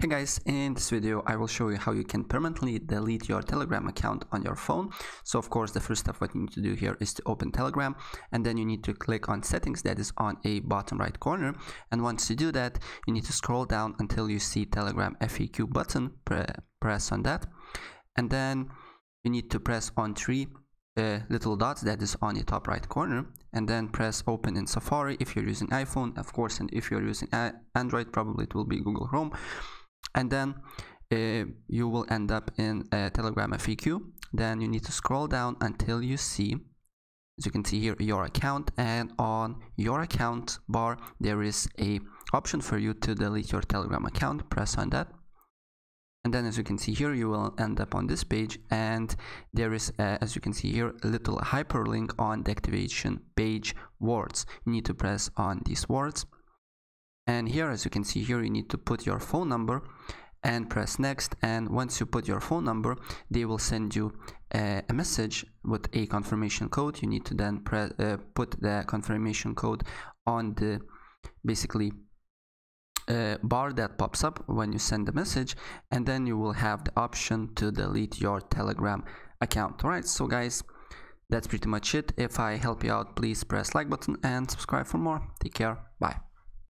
Hey guys, in this video I will show you how you can permanently delete your Telegram account on your phone. So of course the first step what you need to do here is to open Telegram and then you need to click on settings that is on a bottom right corner. And once you do that you need to scroll down until you see Telegram FAQ button, pre press on that. And then you need to press on three uh, little dots that is on the top right corner. And then press open in Safari if you're using iPhone. Of course and if you're using Android probably it will be Google Chrome and then uh, you will end up in a telegram FAQ then you need to scroll down until you see as you can see here your account. And on your account bar there is a option for you to delete your telegram account. Press on that. And then as you can see here you will end up on this page. And there is as you can see here a little hyperlink on the activation page words. You need to press on these words and here as you can see here you need to put your phone number and press next. And once you put your phone number they will send you a, message with a confirmation code. You need to then press, uh, put the confirmation code on the basically uh, bar that pops up when you send the message. And then you will have the option to delete your telegram account. Alright so guys that's pretty much it. If i help you out please press like button and subscribe for more. Take care. Bye